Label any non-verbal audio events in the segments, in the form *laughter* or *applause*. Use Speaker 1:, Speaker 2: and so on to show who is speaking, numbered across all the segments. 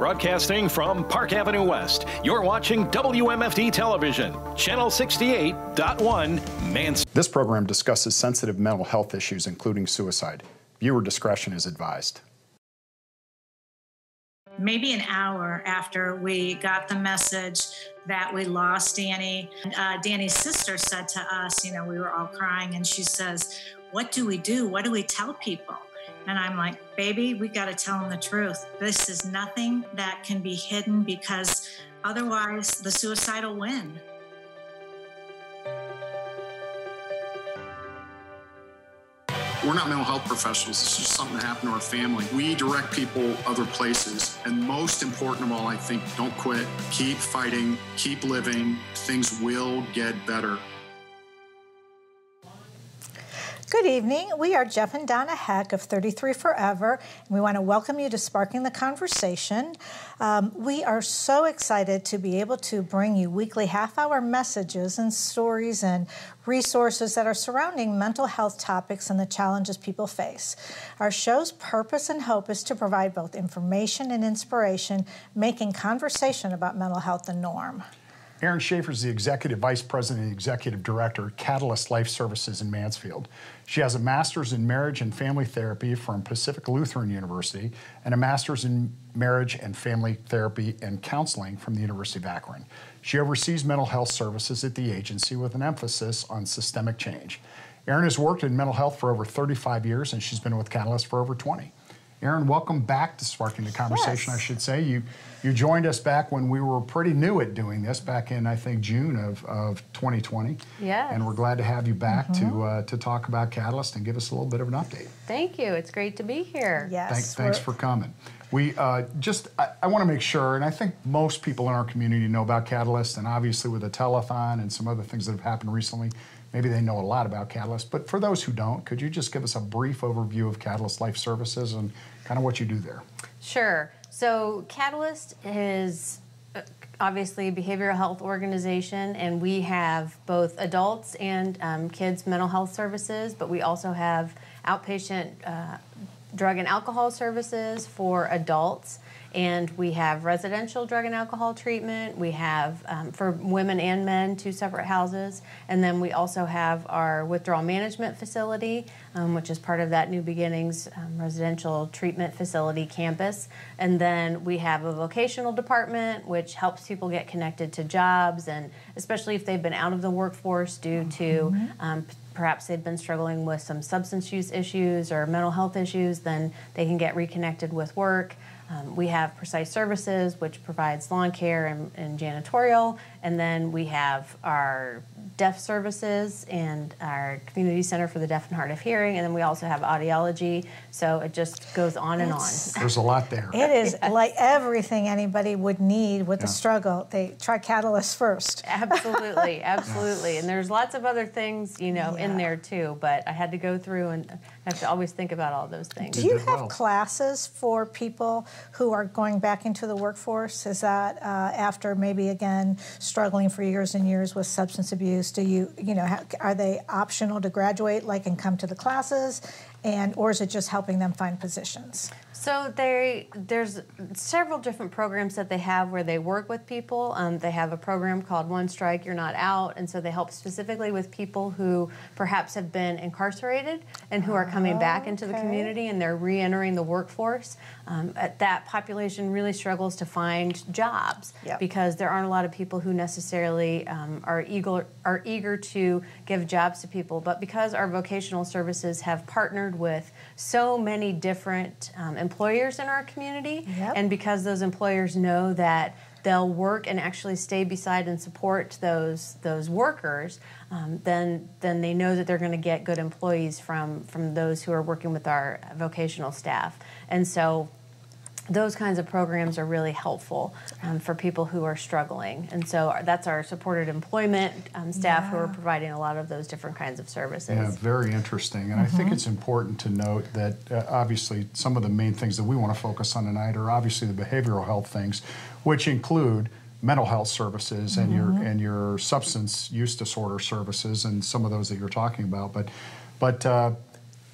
Speaker 1: Broadcasting from Park Avenue West, you're watching WMFD Television, Channel 68.1, Mansfield.
Speaker 2: This program discusses sensitive mental health issues, including suicide. Viewer discretion is advised.
Speaker 3: Maybe an hour after we got the message that we lost Danny, uh, Danny's sister said to us, you know, we were all crying, and she says, What do we do? What do we tell people? And I'm like, baby, we got to tell them the truth. This is nothing that can be hidden because otherwise the suicide will win.
Speaker 4: We're not mental health professionals. This is something that happened to our family. We direct people other places. And most important of all, I think, don't quit. Keep fighting, keep living. Things will get better.
Speaker 5: Good evening. We are Jeff and Donna Heck of 33 Forever, and we want to welcome you to Sparking the Conversation. Um, we are so excited to be able to bring you weekly half hour messages and stories and resources that are surrounding mental health topics and the challenges people face. Our show's purpose and hope is to provide both information and inspiration, making conversation about mental health the norm.
Speaker 2: Erin Schaefer is the Executive Vice President and Executive Director at Catalyst Life Services in Mansfield. She has a master's in marriage and family therapy from Pacific Lutheran University and a master's in marriage and family therapy and counseling from the University of Akron. She oversees mental health services at the agency with an emphasis on systemic change. Erin has worked in mental health for over 35 years and she's been with Catalyst for over 20. Erin, welcome back to Sparking the Conversation, yes. I should say. You you joined us back when we were pretty new at doing this, back in I think June of, of 2020.
Speaker 6: Yeah.
Speaker 2: And we're glad to have you back mm-hmm. to uh, to talk about Catalyst and give us a little bit of an update.
Speaker 6: Thank you. It's great to be here.
Speaker 5: Yes.
Speaker 2: Thank, thanks for coming. We uh, just I, I want to make sure, and I think most people in our community know about Catalyst, and obviously with the telethon and some other things that have happened recently. Maybe they know a lot about Catalyst, but for those who don't, could you just give us a brief overview of Catalyst Life Services and kind of what you do there?
Speaker 6: Sure. So Catalyst is uh, obviously a behavioral health organization, and we have both adults and um, kids mental health services, but we also have outpatient uh, drug and alcohol services for adults and we have residential drug and alcohol treatment. We have um, for women and men two separate houses, and then we also have our withdrawal management facility, um, which is part of that New Beginnings um, residential treatment facility campus. And then we have a vocational department, which helps people get connected to jobs, and especially if they've been out of the workforce due to mm-hmm. Um, perhaps they've been struggling with some substance use issues or mental health issues, then they can get reconnected with work. Um, we have Precise Services, which provides lawn care and, and, janitorial, and then we have our deaf services and our community center for the deaf and hard of hearing, and then we also have audiology. So it just goes on and on.
Speaker 2: There's a lot there.
Speaker 5: It is *laughs* like everything anybody would need with yeah. a struggle. They try Catalyst first.
Speaker 6: Absolutely, *laughs* absolutely. And there's lots of other things, you know, yeah. in there too. But I had to go through and I have to always think about all those things.
Speaker 5: Do you have well. classes for people who are going back into the workforce? Is that uh, after maybe again struggling for years and years with substance abuse? Do you, you know, are they optional to graduate, like and come to the classes, and or is it just helping them find positions?
Speaker 6: So they, there's several different programs that they have where they work with people. Um, they have a program called One Strike, You're Not Out, and so they help specifically with people who perhaps have been incarcerated and who are coming back into the community and they're re-entering the workforce. Um, that population really struggles to find jobs yep. because there aren't a lot of people who necessarily um, are eager are eager to give jobs to people. But because our vocational services have partnered with so many different um, employers in our community, yep. and because those employers know that they'll work and actually stay beside and support those those workers, um, then then they know that they're going to get good employees from from those who are working with our vocational staff. And so those kinds of programs are really helpful um, for people who are struggling. And so that's our supported employment um, staff yeah. who are providing a lot of those different kinds of services.
Speaker 2: Yeah, very interesting. And mm-hmm. I think mm-hmm. it's important to note that uh, obviously some of the main things that we want to focus on tonight are obviously the behavioral health things, which include mental health services and mm-hmm. your and your substance use disorder services and some of those that you're talking about. But but uh,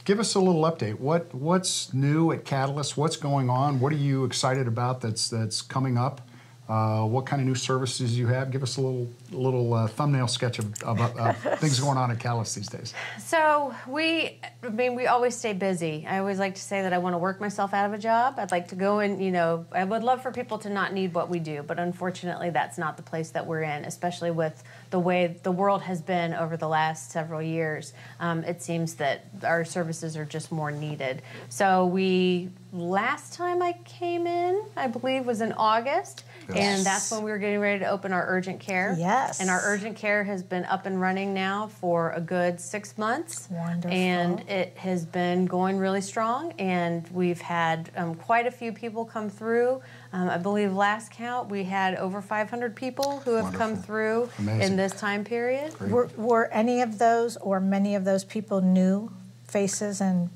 Speaker 2: give us a little update. What what's new at Catalyst? What's going on? What are you excited about that's that's coming up? Uh, what kind of new services you have? Give us a little little uh, thumbnail sketch of, of, of *laughs* things going on at Catalyst these days.
Speaker 6: So we, I mean, we always stay busy. I always like to say that I want to work myself out of a job. I'd like to go and, you know, I would love for people to not need what we do, but unfortunately, that's not the place that we're in, especially with the way the world has been over the last several years. Um, it seems that our services are just more needed. So we, last time I came in, I believe was in August. Yes. And that's when we were getting ready to open our urgent care.
Speaker 5: Yes.
Speaker 6: And our urgent care has been up and running now for a good six months.
Speaker 5: Wonderful.
Speaker 6: And it has been going really strong. And we've had um, quite a few people come through. Um, I believe last count we had over 500 people who have Wonderful. come through Amazing. in this time period.
Speaker 5: Were, were any of those or many of those people new faces and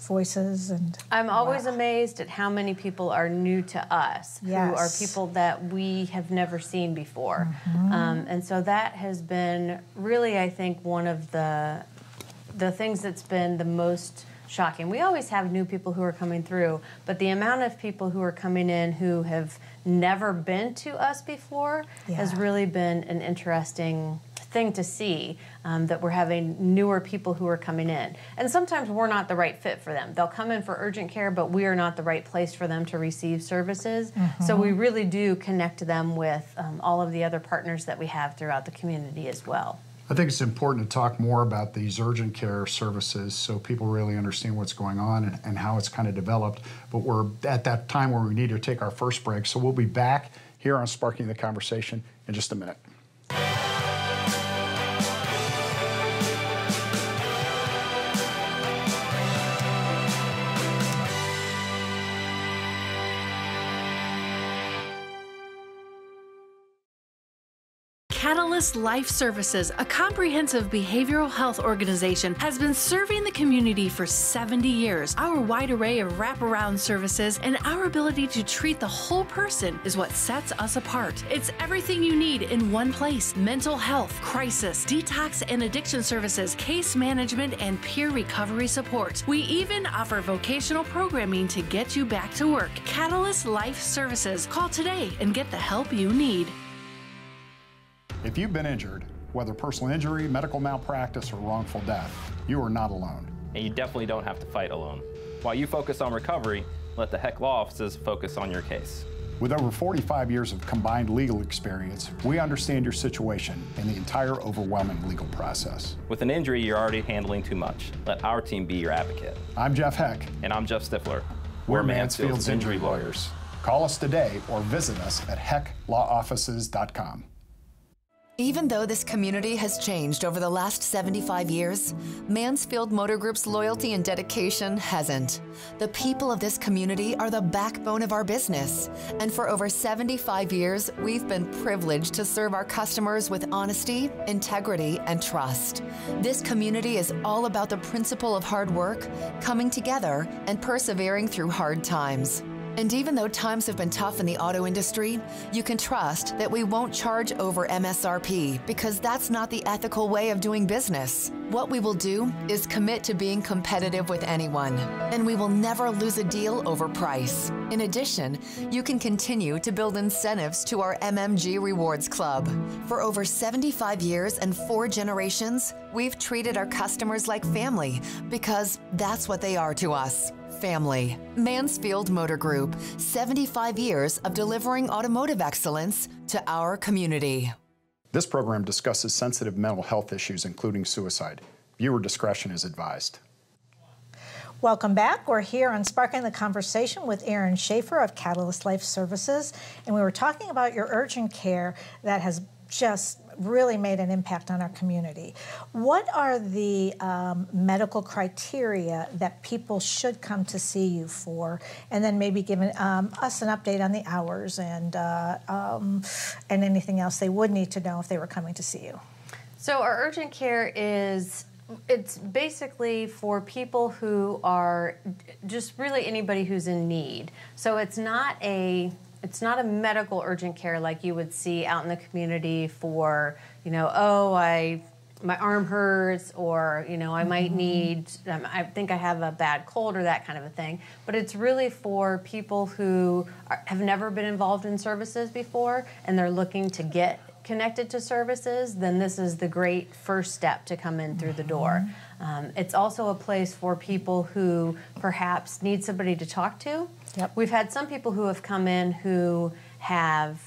Speaker 5: voices and
Speaker 6: i'm always wow. amazed at how many people are new to us
Speaker 5: yes.
Speaker 6: who are people that we have never seen before mm-hmm. um, and so that has been really i think one of the the things that's been the most shocking we always have new people who are coming through but the amount of people who are coming in who have never been to us before yeah. has really been an interesting thing to see um, that we're having newer people who are coming in. And sometimes we're not the right fit for them. They'll come in for urgent care, but we are not the right place for them to receive services. Mm-hmm. So we really do connect them with um, all of the other partners that we have throughout the community as well.
Speaker 2: I think it's important to talk more about these urgent care services so people really understand what's going on and, and, how it's kind of developed. But we're at that time where we need to take our first break. So we'll be back here on Sparking the Conversation in just a minute.
Speaker 7: Catalyst Life Services, a comprehensive behavioral health organization, has been serving the community for 70 years. Our wide array of wraparound services and our ability to treat the whole person is what sets us apart. It's everything you need in one place mental health, crisis, detox and addiction services, case management, and peer recovery support. We even offer vocational programming to get you back to work. Catalyst Life Services. Call today and get the help you need.
Speaker 2: If you've been injured, whether personal injury, medical malpractice, or wrongful death, you are not alone.
Speaker 8: And you definitely don't have to fight alone. While you focus on recovery, let the Heck Law Offices focus on your case.
Speaker 2: With over 45 years of combined legal experience, we understand your situation and the entire overwhelming legal process.
Speaker 8: With an injury you're already handling too much, let our team be your advocate.
Speaker 2: I'm Jeff Heck.
Speaker 8: And I'm Jeff Stifler.
Speaker 2: We're, We're Mansfield's, Mansfield's Injury Lawyers. Call us today or visit us at hecklawoffices.com.
Speaker 9: Even though this community has changed over the last 75 years, Mansfield Motor Group's loyalty and dedication hasn't. The people of this community are the backbone of our business. And for over 75 years, we've been privileged to serve our customers with honesty, integrity, and trust. This community is all about the principle of hard work, coming together, and persevering through hard times. And even though times have been tough in the auto industry, you can trust that we won't charge over MSRP because that's not the ethical way of doing business. What we will do is commit to being competitive with anyone, and we will never lose a deal over price. In addition, you can continue to build incentives to our MMG Rewards Club. For over 75 years and four generations, we've treated our customers like family because that's what they are to us family. Mansfield Motor Group, 75 years of delivering automotive excellence to our community.
Speaker 2: This program discusses sensitive mental health issues, including suicide. Viewer discretion is advised.
Speaker 5: Welcome back. We're here on Sparking the Conversation with Erin Schaefer of Catalyst Life Services, and we were talking about your urgent care that has just really made an impact on our community. What are the um, medical criteria that people should come to see you for? And then maybe giving um, us an update on the hours and, uh, um, and anything else they would need to know if they were coming to see you.
Speaker 6: So, our urgent care is it's basically for people who are just really anybody who's in need. So it's not a it's not a medical urgent care like you would see out in the community for, you know, oh, I my arm hurts or you know i might
Speaker 5: Mm-hmm.
Speaker 6: need um, i think i have a bad cold or that kind of a thing but it's really for people who are, have never been involved in services before and they're looking to get connected to services then this is the great first step to come in through the door
Speaker 5: Mm-hmm.
Speaker 6: um, it's also a place for people who perhaps need somebody to talk to
Speaker 5: Yep.
Speaker 6: we've had some people who have come in who have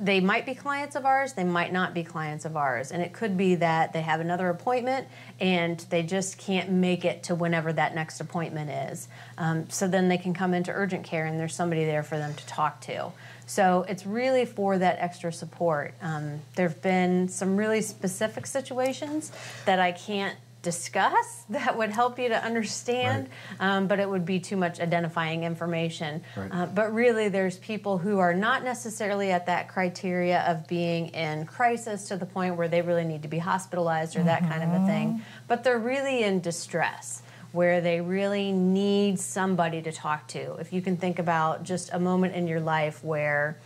Speaker 6: they might be clients of ours, they might not be clients of ours. And it could be that they have another appointment and they just can't make it to whenever that next appointment is. Um, so then they can come into urgent care and there's somebody there for them to talk to. So it's really for that extra support. Um, there have been some really specific situations that I can't discuss *laughs* that would help you to understand, um, but it would be too much identifying information.
Speaker 2: Right.
Speaker 6: Uh, but really, there's people who are not necessarily at that criteria of being in crisis to the point where they really need to be hospitalized or that kind of a thing, but they're really in distress. Where they really need somebody to talk to. If you can think about just a moment in your life where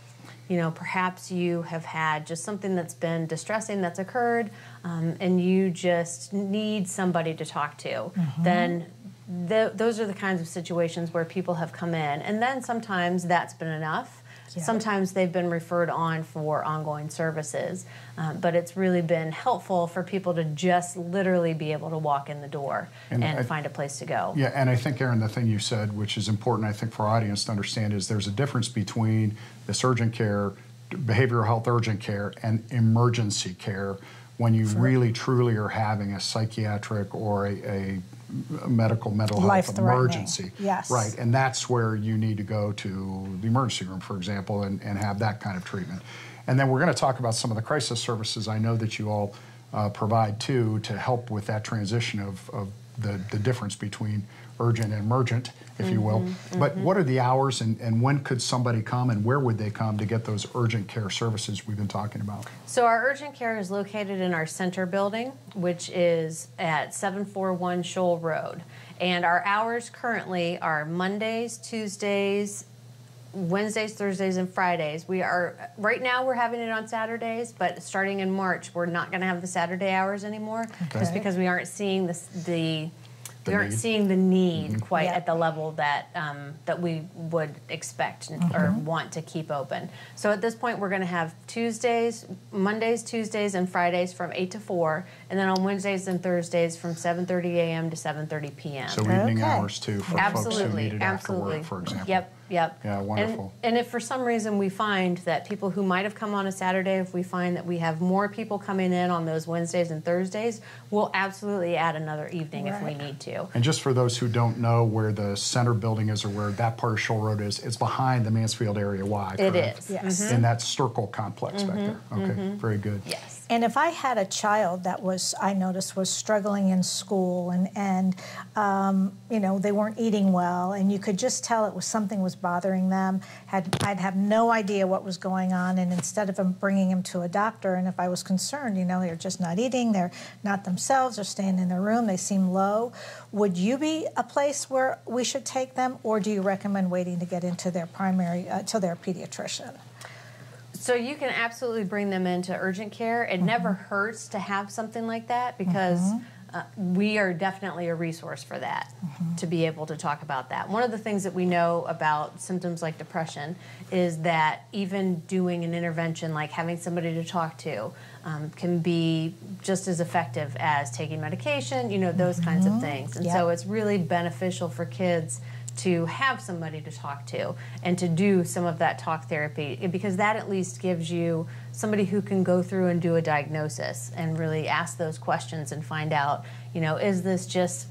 Speaker 6: you know, perhaps you have had just something that's been distressing that's occurred, um, and you just need somebody to talk to, then th- those are the kinds of situations where people have come in. And then sometimes that's been enough.
Speaker 5: Yeah.
Speaker 6: Sometimes they've been referred on for ongoing services, um, but it's really been helpful for people to just literally be able to walk in the door
Speaker 2: And
Speaker 6: and,
Speaker 2: I-
Speaker 6: find a place to go.
Speaker 2: Yeah, and I think, Erin, the thing you said, which is important, I think, for our audience to understand, is there's a difference between this urgent care, behavioral health urgent care, and emergency care when you really truly are having a psychiatric or a, a medical mental health emergency.
Speaker 5: Yes.
Speaker 2: Right, and that's where you need to go to the emergency room, for example, and, and have that kind of treatment. And then we're going to talk about some of the crisis services I know that you all uh, provide too to help with that transition of, of the, the difference between urgent and emergent, if you will. Mm-hmm, mm-hmm. But what are the hours and, and when could somebody come and where would they come to get those urgent care services we've been talking about?
Speaker 6: So our urgent care is located in our center building, which is at 741 Scholl Road. And our hours currently are Mondays, Tuesdays, Wednesdays, Thursdays, and Fridays. We are right now we're having it on Saturdays, but starting in March we're not going to have the Saturday hours anymore, just because we aren't seeing the
Speaker 2: The
Speaker 6: we aren't
Speaker 2: need.
Speaker 6: seeing the need quite
Speaker 5: Yeah.
Speaker 6: at the level that um, that we would expect n- or want to keep open. So at this point, we're going to have Tuesdays, Mondays, Tuesdays, and Fridays from eight to four, and then on Wednesdays and Thursdays from 7:30 a.m. to 7:30 p.m.
Speaker 2: So evening
Speaker 5: Okay.
Speaker 2: hours too for folks who need it after work, for example.
Speaker 6: Yep, yep.
Speaker 2: Yeah,
Speaker 6: And-
Speaker 2: wonderful.
Speaker 6: And, if for some reason we find that people who might have come on a Saturday, if we find that we have more people coming in on those Wednesdays and Thursdays, we'll absolutely add another evening if we need to.
Speaker 2: And just for those who don't know where the center building is or where that part of Scholl Road is, it's behind the Mansfield Area Y,
Speaker 6: It
Speaker 2: correct?
Speaker 6: is.
Speaker 5: Yes.
Speaker 2: In that circle complex back mm-hmm. there. Okay, mm-hmm. very good.
Speaker 6: Yes.
Speaker 5: And if I had a child that was, I noticed, was struggling in school and, and um, you know, they weren't eating well, and you could just tell it was something was bothering them, had, I'd have no idea what was going on, and instead of bringing him to a doctor, and if I was concerned, you know, they're just not eating, they're not themselves, they're staying in their room, they seem low, would you be a place where we should take them, or do you recommend waiting to get into their primary, uh, to their pediatrician?
Speaker 6: So you can absolutely bring them into urgent care. It never hurts to have something like that because uh, we are definitely a resource for that to be able to talk about that. One of the things that we know about symptoms like depression is that even doing an intervention like having somebody to talk to um, can be just as effective as taking medication, you know, those kinds of things. And so it's really beneficial for kids to have somebody to talk to and to do some of that talk therapy because that at least gives you somebody who can go through and do a diagnosis and really ask those questions and find out, you know, is this just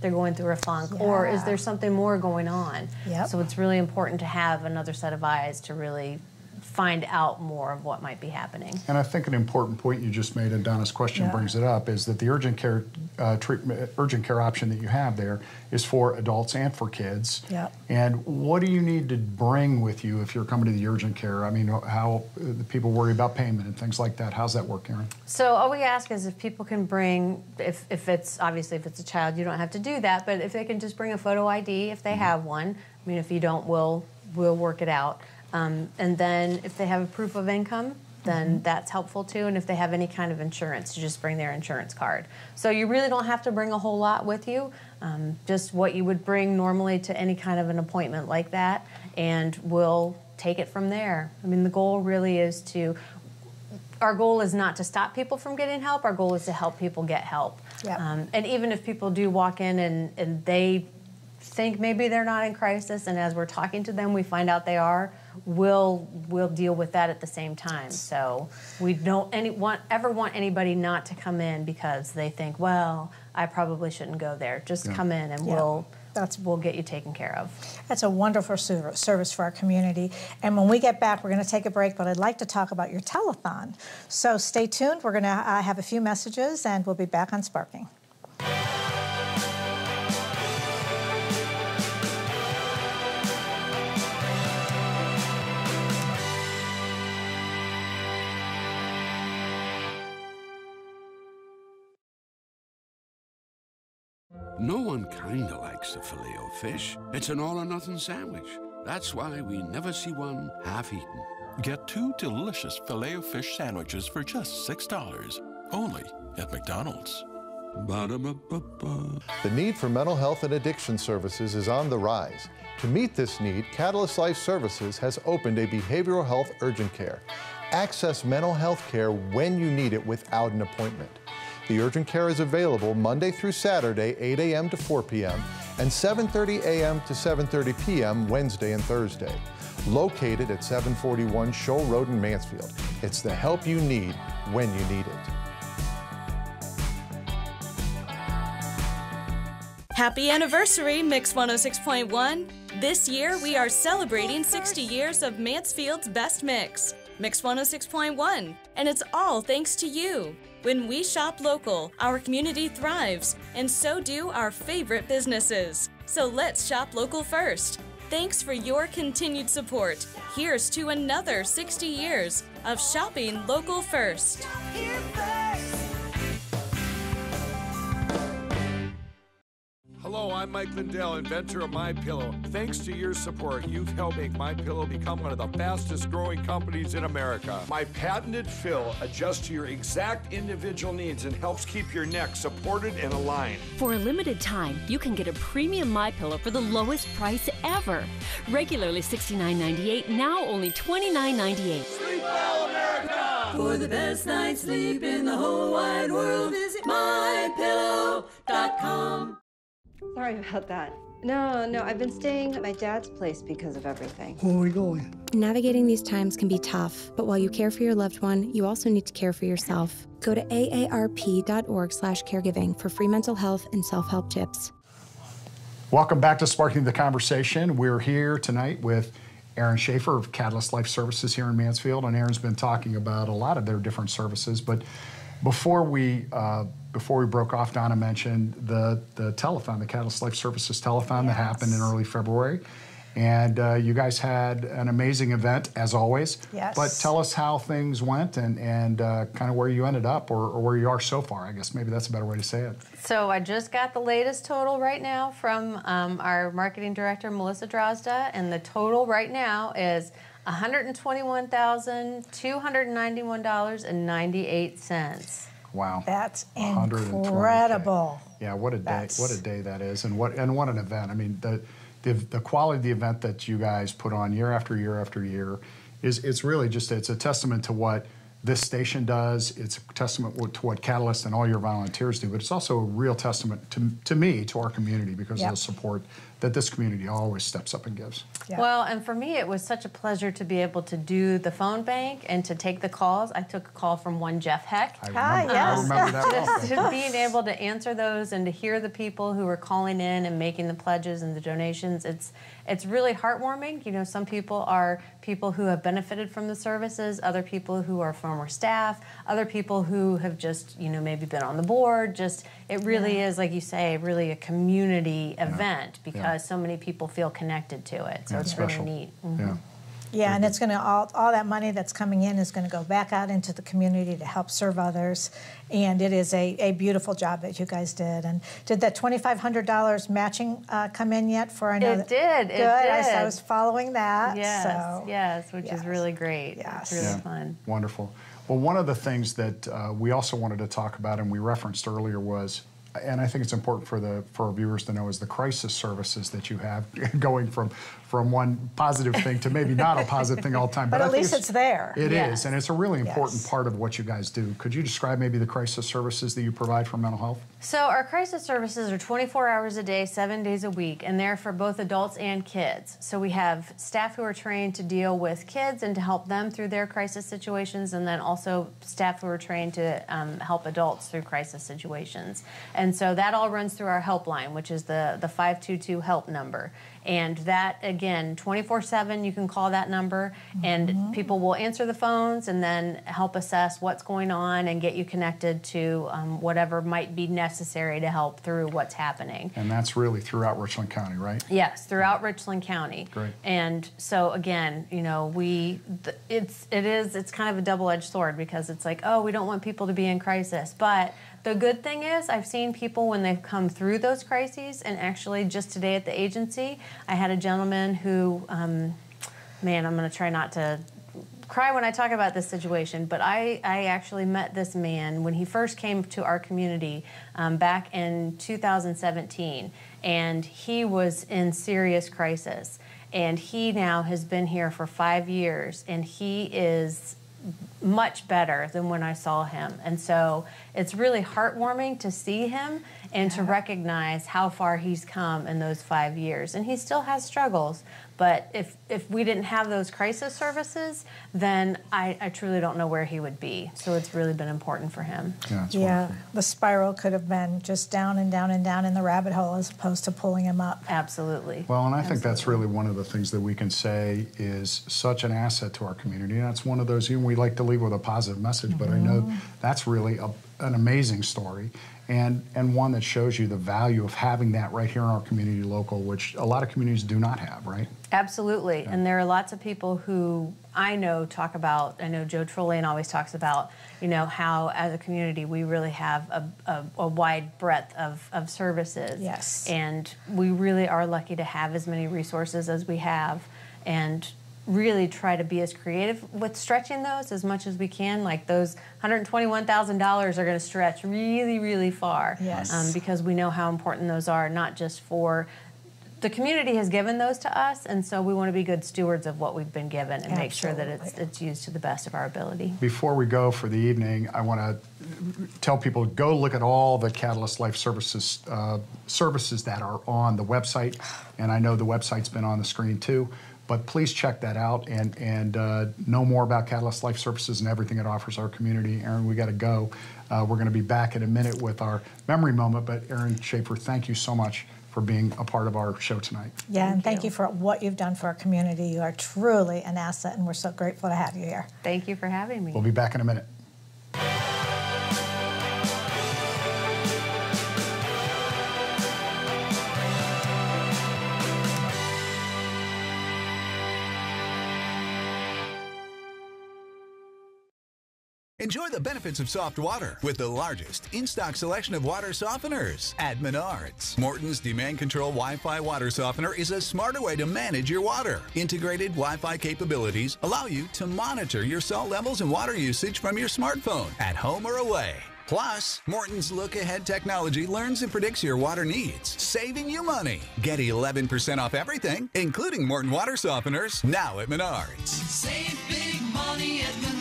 Speaker 6: they're going through a funk or is there something more going on?
Speaker 5: Yep.
Speaker 6: So it's really important to have another set of eyes to really find out more of what might be happening.
Speaker 2: And I think an important point you just made, and Donna's question
Speaker 5: Yeah.
Speaker 2: brings it up, is that the urgent care uh, treatment, urgent care option that you have there is for adults and for kids.
Speaker 5: Yep.
Speaker 2: And what do you need to bring with you if you're coming to the urgent care? I mean, how uh, the people worry about payment and things like that. How's that work, Erin?
Speaker 6: So all we ask is if people can bring, if, if it's obviously if it's a child, you don't have to do that, but if they can just bring a photo ID if they have one. I mean, if you don't, we'll we'll work it out. Um, and then if they have a proof of income, then that's helpful too. And if they have any kind of insurance, to just bring their insurance card. So you really don't have to bring a whole lot with you, um, just what you would bring normally to any kind of an appointment like that, and we'll take it from there. I mean, the goal really is to. Our goal is not to stop people from getting help. Our goal is to help people get help.
Speaker 5: Yep.
Speaker 6: Um, and even if people do walk in and, and they think maybe they're not in crisis, and as we're talking to them, we find out they are, we'll we'll deal with that at the same time. So we don't any want ever want anybody not to come in because they think, well, I probably shouldn't go there. Just
Speaker 2: Yeah.
Speaker 6: come in and
Speaker 5: Yeah.
Speaker 6: we'll
Speaker 5: That's-
Speaker 6: we'll get you taken care of.
Speaker 5: That's a wonderful service for our community. And when we get back, we're going to take a break, but I'd like to talk about your telethon. So stay tuned. We're going to uh, have a few messages, and we'll be back on Sparking.
Speaker 10: No one kinda likes the filet o fish. It's an all or nothing sandwich. That's why we never see one half eaten.
Speaker 11: Get two delicious filet o fish sandwiches for just $6. Only at McDonald's.
Speaker 10: Ba-da-ba-ba-ba.
Speaker 12: The need for mental health and addiction services is on the rise. To meet this need, Catalyst Life Services has opened a behavioral health urgent care. Access mental health care when you need it without an appointment. The urgent care is available Monday through Saturday, 8 a.m. to 4 p.m., and 7:30 a.m. to 7:30 p.m. Wednesday and Thursday. Located at 741 Scholl Road in Mansfield. It's the help you need when you need it.
Speaker 13: Happy anniversary, Mix 106.1. This year, we are celebrating 60 years of Mansfield's best mix, Mix 106.1. And it's all thanks to you. When we shop local, our community thrives, and so do our favorite businesses. So let's shop local first. Thanks for your continued support. Here's to another 60 years of shopping local first.
Speaker 14: Hello, I'm Mike Lindell, inventor of My Pillow. Thanks to your support, you've helped make My Pillow become one of the fastest growing companies in America. My patented fill adjusts to your exact individual needs and helps keep your neck supported and aligned.
Speaker 15: For a limited time, you can get a premium My Pillow for the lowest price ever. Regularly $69.98, now only $29.98.
Speaker 16: Sleep well, America! For the best night's sleep in the whole wide world, visit mypillow.com.
Speaker 17: Sorry about that. No, no, I've been staying at my dad's place because of everything.
Speaker 18: Where are we going?
Speaker 19: Navigating these times can be tough, but while you care for your loved one, you also need to care for yourself. Go to aarp.org/caregiving for free mental health and self-help tips.
Speaker 2: Welcome back to Sparking the Conversation. We're here tonight with Erin Schaefer of Catalyst Life Services here in Mansfield, and Erin's been talking about a lot of their different services. But before we uh, before we broke off, Donna mentioned the the telethon, the Catalyst Life Services telethon that happened in early February, and uh, you guys had an amazing event as always.
Speaker 5: Yes.
Speaker 2: But tell us how things went and and uh, kind of where you ended up or, or where you are so far. I guess maybe that's a better way to say it.
Speaker 6: So I just got the latest total right now from um, our marketing director, Melissa Drozda, and the total right now is $121,291.98.
Speaker 2: Wow.
Speaker 5: That's incredible.
Speaker 2: Yeah, what a day!
Speaker 5: That's-
Speaker 2: What a day that is, and what and what an event. I mean, the, the the quality of the event that you guys put on year after year after year is it's really just it's a testament to what this station does. It's a testament to what Catalyst and all your volunteers do, but it's also a real testament to to me to our community because
Speaker 6: Yep.
Speaker 2: of the support that this community always steps up and gives.
Speaker 6: Well, and for me, it was such a pleasure to be able to do the phone bank and to take the calls. I took a call from one Jeff Heck.
Speaker 2: I
Speaker 5: Ah,
Speaker 2: remember, I remember that.
Speaker 6: Just to being able to answer those and to hear the people who were calling in and making the pledges and the donations, it's it's really heartwarming. You know, some people are people who have benefited from the services, other people who are former staff, other people who have just, you know, maybe been on the board. Just it really
Speaker 5: Yeah.
Speaker 6: is, like you say, really a community
Speaker 2: Yeah.
Speaker 6: event because
Speaker 2: Yeah.
Speaker 6: so many people feel connected to it. So
Speaker 2: Yeah,
Speaker 6: it's
Speaker 2: special.
Speaker 6: really neat. Mhm.
Speaker 2: Yeah.
Speaker 5: Yeah, and it's going to all all that money that's coming in is going to go back out into the community to help serve others, and it is a, a beautiful job that you guys did. And did that twenty five hundred dollars matching uh, come in yet? For I know
Speaker 6: It did, it
Speaker 5: Good. I,
Speaker 6: did.
Speaker 5: I was following that.
Speaker 6: Yes,
Speaker 5: so.
Speaker 6: yes, which is really great. Yes. It's really
Speaker 2: Yeah.
Speaker 6: fun.
Speaker 2: Wonderful. Well, one of the things that uh, we also wanted to talk about and we referenced earlier was, and I think it's important for the for our viewers to know, is the crisis services that you have *laughs* going from from one positive thing to maybe not a positive thing all the time.
Speaker 5: But
Speaker 2: I
Speaker 5: at least it's there.
Speaker 2: It is,
Speaker 5: Yes.
Speaker 2: and it's a really important
Speaker 5: Yes.
Speaker 2: part of what you guys do. Could you describe maybe the crisis services that you provide for mental health?
Speaker 6: So our crisis services are 24 hours a day, seven days a week, and they're for both adults and kids. So we have staff who are trained to deal with kids and to help them through their crisis situations, and then also staff who are trained to um, help adults through crisis situations. And so that all runs through our helpline, which is the the 522 help number. And that again, 24/7, you can call that number, and people will answer the phones and then help assess what's going on and get you connected to um, whatever might be necessary to help through what's happening.
Speaker 2: And that's really throughout Richland County, right?
Speaker 6: Yes, throughout Richland County.
Speaker 2: Great.
Speaker 6: And so again, you know, we th- it's it is it's kind of a double-edged sword because it's like, oh, we don't want people to be in crisis, but the good thing is I've seen people when they've come through those crises and actually just today at the agency, I had a gentleman who um, man, I'm going to try not to cry when I talk about this situation, but I, I actually met this man when he first came to our community um, back in 2017, and he was in serious crisis. And he now has been here for five years, and he is much better than when I saw him. And so it's really heartwarming to see him and to recognize how far he's come in those five years. And he still has struggles, but if, if we didn't have those crisis services, then I, I truly don't know where he would be. So it's really been important for him.
Speaker 5: Yeah, the spiral could have been just down and down and down in the rabbit hole as opposed to pulling him up.
Speaker 6: Absolutely.
Speaker 2: Well, and I think that's really one of the things that we can say is such an asset to our community. And that's one of those, you know, we like to leave with a positive message, but I know mm-hmm. that's really a, an amazing story and, and one that shows you the value of having that right here in our community local, which a lot of communities do not have, right?
Speaker 6: Absolutely. And there are lots of people who I know talk about, I know Joe Trolian always talks about, you know, how as a community we really have a, a, a wide breadth of, of services.
Speaker 5: Yes.
Speaker 6: And we really are lucky to have as many resources as we have and really try to be as creative with stretching those as much as we can. Like those $121,000 are going to stretch really, really far.
Speaker 5: Yes.
Speaker 6: Um, because we know how important those are, not just for the community has given those to us, and so we want to be good stewards of what we've been given and make sure that it's, it's used to the best of our ability.
Speaker 2: Before we go for the evening, I want to tell people go look at all the Catalyst Life Services uh, services that are on the website, and I know the website's been on the screen too. But please check that out and and uh, know more about Catalyst Life Services and everything it offers our community. Erin, we got to go. Uh, we're going to be back in a minute with our memory moment. But Erin Schaefer, thank you so much for being a part of our show tonight.
Speaker 5: Yeah, and thank you for what you've done for our community. You are truly an asset, and we're so grateful to have you here.
Speaker 6: Thank you for having me.
Speaker 2: We'll be back in a minute.
Speaker 18: The benefits of soft water with the largest in-stock selection of water softeners at Menards. Morton's Demand Control Wi-Fi water softener is a smarter way to manage your water. Integrated Wi-Fi capabilities allow you to monitor your salt levels and water usage from your smartphone at home or away. Plus, Morton's Look Ahead technology learns and predicts your water needs, saving you money. Get 11% off everything, including Morton water softeners, now at Menards.
Speaker 16: Save big money at Menards.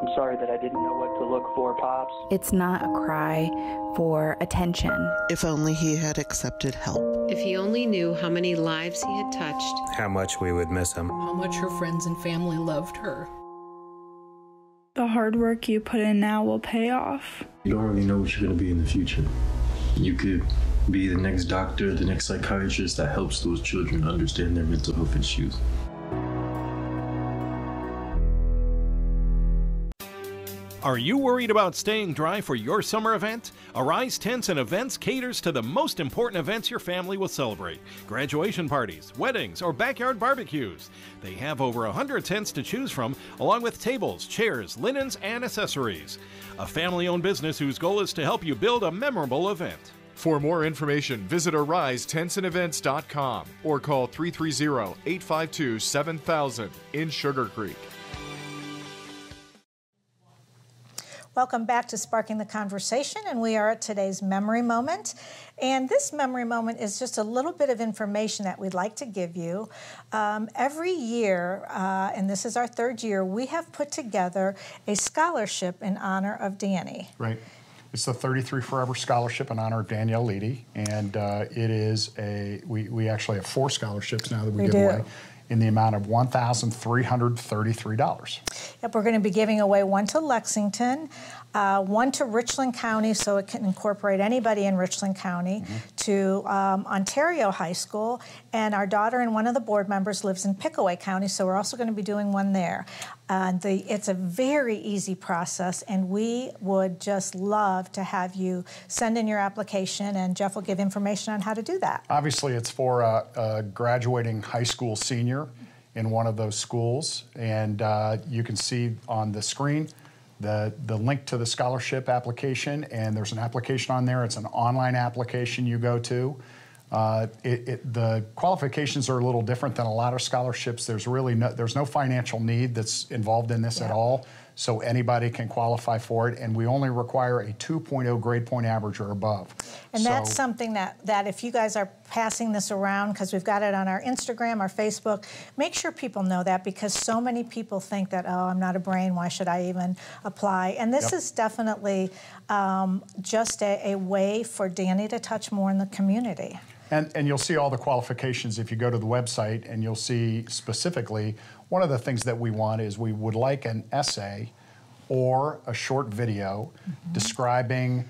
Speaker 20: I'm sorry that I didn't know what to look for, Pops.
Speaker 21: It's not a cry for attention.
Speaker 22: If only he had accepted help.
Speaker 23: If he only knew how many lives he had touched,
Speaker 24: How much we would miss him.
Speaker 23: how much her friends and family loved her.
Speaker 25: The hard work you put in now will pay off.
Speaker 26: You don't really know what you're going to be in the future. You could be the next doctor, the next psychiatrist that helps those children understand their mental health issues.
Speaker 27: Are you worried about staying dry for your summer event? Arise Tents and Events caters to the most important events your family will celebrate graduation parties, weddings, or backyard barbecues. They have over 100 tents to choose from, along with tables, chairs, linens, and accessories. A family owned business whose goal is to help you build a memorable event.
Speaker 28: For more information, visit AriseTentsAndEvents.com or call 330 852 7000 in Sugar Creek.
Speaker 5: Welcome back to Sparking the Conversation, and we are at today's memory moment. And this memory moment is just a little bit of information that we'd like to give you. Um, every year, uh, and this is our third year, we have put together a scholarship in honor of Danny.
Speaker 2: Right. It's the 33 Forever Scholarship in honor of Danielle Leedy, and uh, it is a we, we actually have four scholarships now that we,
Speaker 5: We
Speaker 2: give
Speaker 5: do.
Speaker 2: away in the amount of $1,333.
Speaker 5: Yep, we're going to be giving away one to Lexington, uh, one to Richland County, so it can incorporate anybody in Richland County, to um, Ontario High School, and our daughter and one of the board members lives in Pickaway County, so we're also going to be doing one there. Uh, the, it's a very easy process, and we would just love to have you send in your application, and Jeff will give information on how to do that.
Speaker 2: Obviously, it's for a, a graduating high school senior in one of those schools, and uh, you can see on the screen the, the link to the scholarship application, and there's an application on there. It's an online application you go to. Uh, it, it, the qualifications are a little different than a lot of scholarships. There's really no, there's no financial need that's involved in this at all, so anybody can qualify for it, and we only require a 2.0 grade point average or above.
Speaker 5: And that's something that, that if you guys are passing this around, because we've got it on our Instagram, our Facebook, make sure people know that because so many people think that, oh, I'm not a brain, why should I even apply? And this
Speaker 2: Yep.
Speaker 5: is definitely um, just a, a way for Danny to touch more in the community.
Speaker 2: And, and you'll see all the qualifications if you go to the website, and you'll see specifically one of the things that we want is we would like an essay or a short video mm-hmm. describing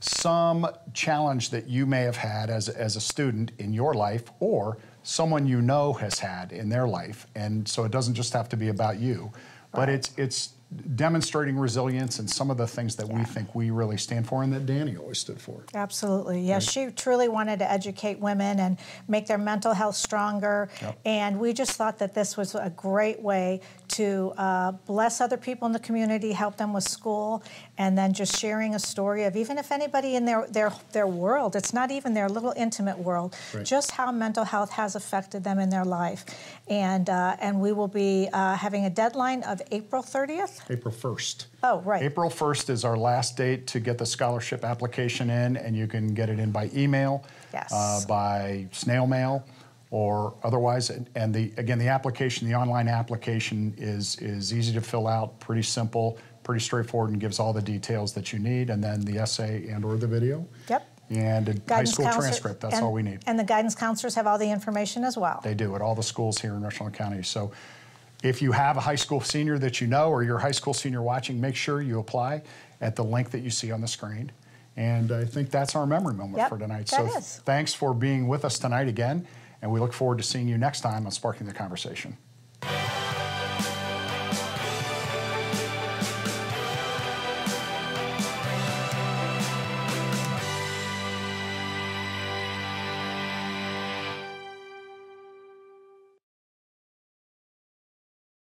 Speaker 2: some challenge that you may have had as, as a student in your life or someone you know has had in their life. And so it doesn't just have to be about you, but it's, it's demonstrating resilience and some of the things that we think we really stand for and that Danny always stood for.
Speaker 5: Absolutely. Yes, she truly wanted to educate women and make their mental health stronger.
Speaker 2: Yep.
Speaker 5: And we just thought that this was a great way to uh, bless other people in the community, help them with school, and then just sharing a story of even if anybody in their their their world, it's not even their little intimate world,
Speaker 2: Right.
Speaker 5: just how mental health has affected them in their life. And uh, and we will be uh, having a deadline of April 30th.
Speaker 2: April 1st.
Speaker 5: Oh, right.
Speaker 2: April 1st is our last date to get the scholarship application in, and you can get it in by email,
Speaker 5: Yes.
Speaker 2: uh, by snail mail, or otherwise. And- And the again, the application, the online application is is easy to fill out, pretty simple, pretty straightforward, and gives all the details that you need. And then the essay and or the video,
Speaker 5: Yep.
Speaker 2: and a high school
Speaker 5: counselor-
Speaker 2: transcript. That's
Speaker 5: and-
Speaker 2: all we need.
Speaker 5: And the guidance counselors have all the information as well.
Speaker 2: They do at all the schools here in Richland County. So if you have a high school senior that you know or you're a high school senior watching, make sure you apply at the link that you see on the screen. And I think that's our memory moment
Speaker 5: Yep,
Speaker 2: for tonight.
Speaker 5: that
Speaker 2: so
Speaker 5: is.
Speaker 2: thanks for being with us tonight again. And we look forward to seeing you next time on Sparking the Conversation.